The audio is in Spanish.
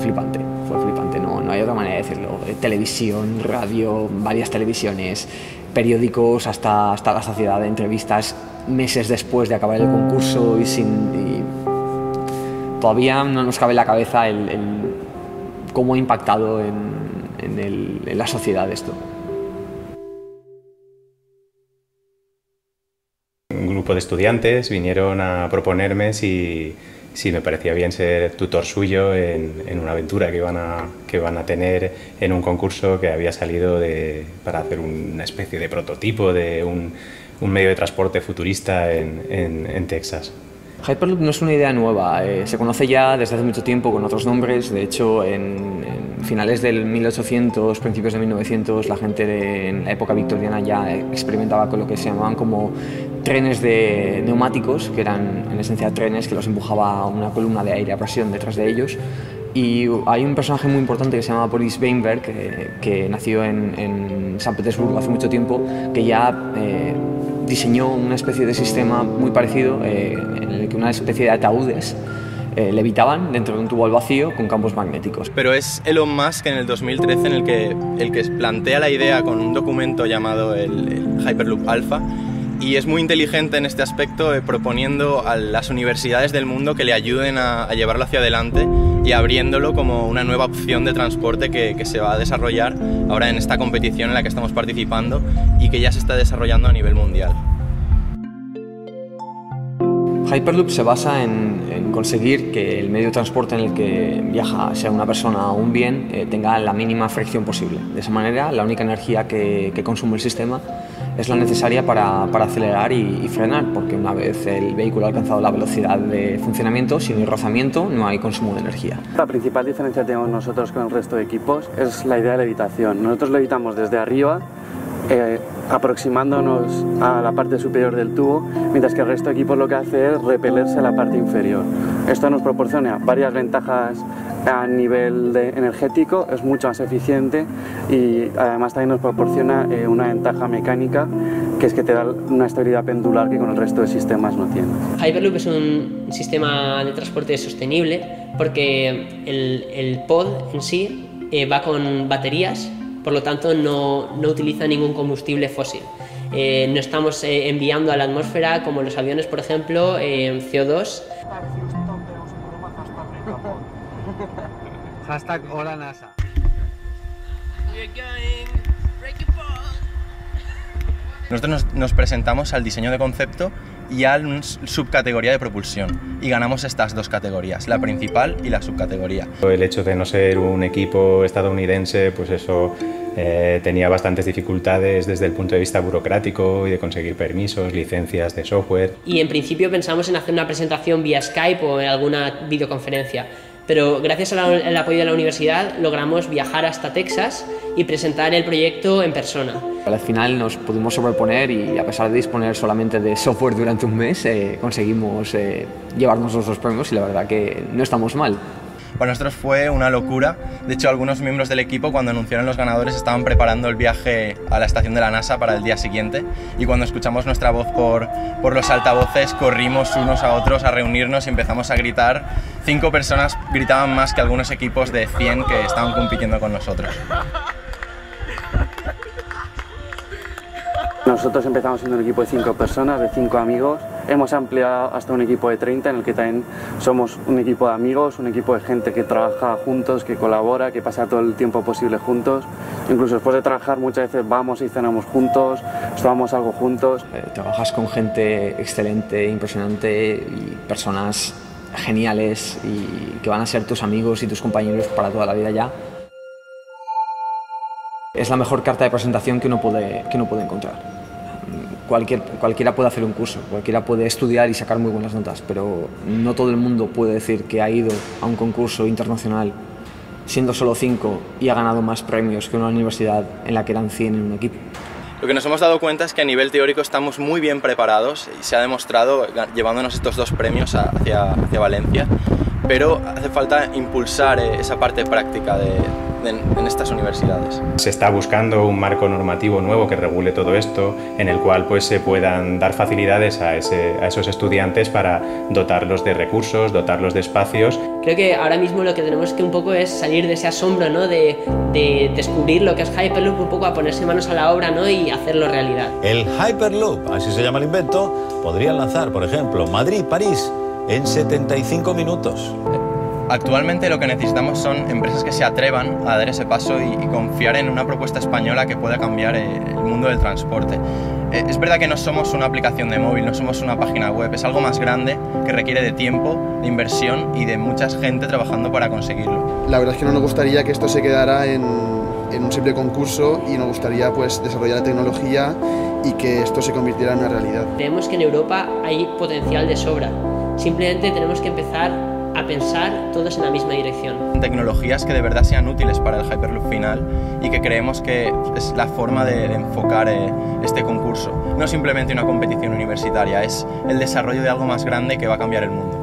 Flipante, fue flipante, no, no hay otra manera de decirlo. Eh, Televisión, radio, varias televisiones, periódicos, hasta, hasta la saciedad de entrevistas meses después de acabar el concurso y sin... todavía no nos cabe en la cabeza el, cómo ha impactado en, en la sociedad esto. Un grupo de estudiantes vinieron a proponerme si, si me parecía bien ser tutor suyo en, en una aventura que iban, a, que van a tener en un concurso que había salido de, para hacer una especie de prototipo de un, un medio de transporte futurista en, en- en Texas. Hyperloop no es una idea nueva, eh, se conoce ya desde hace mucho tiempo con otros nombres, de hecho en, en finales del 1800, principios de 1900, la gente de- en la época victoriana ya experimentaba con lo que se llamaban como trenes de neumáticos, que eran en esencia trenes que los empujaba una columna de aire a presión detrás de ellos. Y hay un personaje muy importante que se llama Boris Weinberg, que, que nació en, en San Petersburgo hace mucho tiempo, que ya eh, diseñó una especie de sistema muy parecido eh, en el que una especie de ataúdes eh, levitaban dentro de un tubo al vacío con campos magnéticos. Pero es Elon Musk en el 2013 en el que, el que plantea la idea con un documento llamado el, Hyperloop Alpha y es muy inteligente en este aspecto eh, proponiendo a las universidades del mundo que le ayuden a, llevarlo hacia adelante y abriéndolo como una nueva opción de transporte que se va a desarrollar ahora en esta competición en la que estamos participando y que ya se está desarrollando a nivel mundial. Hyperloop se basa en, conseguir que el medio de transporte en el que viaja, sea una persona o un bien, eh, tenga la mínima fricción posible. De esa manera, la única energía que, consume el sistema es la necesaria para, acelerar y, frenar, porque una vez el vehículo ha alcanzado la velocidad de funcionamiento, si no hay rozamiento, no hay consumo de energía. La principal diferencia que tenemos nosotros con el resto de equipos es la idea de levitación. Nosotros levitamos desde arriba, eh, aproximándonos a la parte superior del tubo, mientras que el resto de equipos lo que hace es repelerse a la parte inferior. Esto nos proporciona varias ventajas a nivel de energético, es mucho más eficiente y además también nos proporciona eh, una ventaja mecánica que es que te da una estabilidad pendular que con el resto de sistemas no tiene. Hyperloop es un sistema de transporte sostenible porque el, pod en sí eh, va con baterías, por lo tanto no, no utiliza ningún combustible fósil. Eh, no estamos eh, enviando a la atmósfera, como los aviones, por ejemplo, eh, CO2. Hashtag hola NASA. Nosotros nos, nos presentamos al diseño de concepto y a una subcategoría de propulsión y ganamos estas dos categorías, la principal y la subcategoría. El hecho de no ser un equipo estadounidense, pues eso eh, tenía bastantes dificultades desde el punto de vista burocrático y de conseguir permisos, licencias de software. Y en principio pensamos en hacer una presentación vía Skype o en alguna videoconferencia. Pero gracias al apoyo de la universidad logramos viajar hasta Texas y presentar el proyecto en persona. Al final nos pudimos sobreponer y a pesar de disponer solamente de software durante un mes, eh, conseguimos eh, llevarnos los dos premios y la verdad que no estamos mal. Para nosotros fue una locura. De hecho, algunos miembros del equipo cuando anunciaron los ganadores estaban preparando el viaje a la estación de la NASA para el día siguiente y cuando escuchamos nuestra voz por, por los altavoces corrimos unos a otros a reunirnos y empezamos a gritar. Cinco personas gritaban más que algunos equipos de 100 que estaban compitiendo con nosotros. Nosotros empezamos siendo un equipo de cinco personas, de cinco amigos. Hemos ampliado hasta un equipo de 30 en el que también somos un equipo de amigos, un equipo de gente que trabaja juntos, que colabora, que pasa todo el tiempo posible juntos. Incluso después de trabajar muchas veces vamos y cenamos juntos, tomamos algo juntos. Eh, trabajas con gente excelente, impresionante y personas geniales y que van a ser tus amigos y tus compañeros para toda la vida ya. Es la mejor carta de presentación que uno puede, que uno puede encontrar. Cualquier, cualquiera puede hacer un curso, cualquiera puede estudiar y sacar muy buenas notas, pero no todo el mundo puede decir que ha ido a un concurso internacional siendo solo cinco y ha ganado más premios que una universidad en la que eran 100 en un equipo. Lo que nos hemos dado cuenta es que a nivel teórico estamos muy bien preparados y se ha demostrado llevándonos estos dos premios hacia, hacia Valencia, pero hace falta impulsar eh, esa parte práctica de, en, estas universidades. Se está buscando un marco normativo nuevo que regule todo esto, en el cual pues, se puedan dar facilidades a, ese, a esos estudiantes para dotarlos de recursos, dotarlos de espacios. Creo que ahora mismo lo que tenemos que un poco es salir de ese asombro ¿no? de, de descubrir lo que es Hyperloop, un poco a ponerse manos a la obra ¿no? y hacerlo realidad. El Hyperloop, así se llama el invento, podría lanzar, por ejemplo, Madrid-París en 75 minutos. Actualmente lo que necesitamos son empresas que se atrevan a dar ese paso y, confiar en una propuesta española que pueda cambiar eh, el mundo del transporte. Eh, es verdad que no somos una aplicación de móvil, no somos una página web, es algo más grande que requiere de tiempo, de inversión y de mucha gente trabajando para conseguirlo. La verdad es que no nos gustaría que esto se quedara en, un simple concurso y nos gustaría pues, desarrollar la tecnología y que esto se convirtiera en una realidad. Creemos que en Europa hay potencial de sobra, simplemente tenemos que empezar a pensar todos en la misma dirección. Tecnologías que de verdad sean útiles para el Hyperloop final y que creemos que es la forma de, enfocar eh, este concurso. No simplemente una competición universitaria, es el desarrollo de algo más grande que va a cambiar el mundo.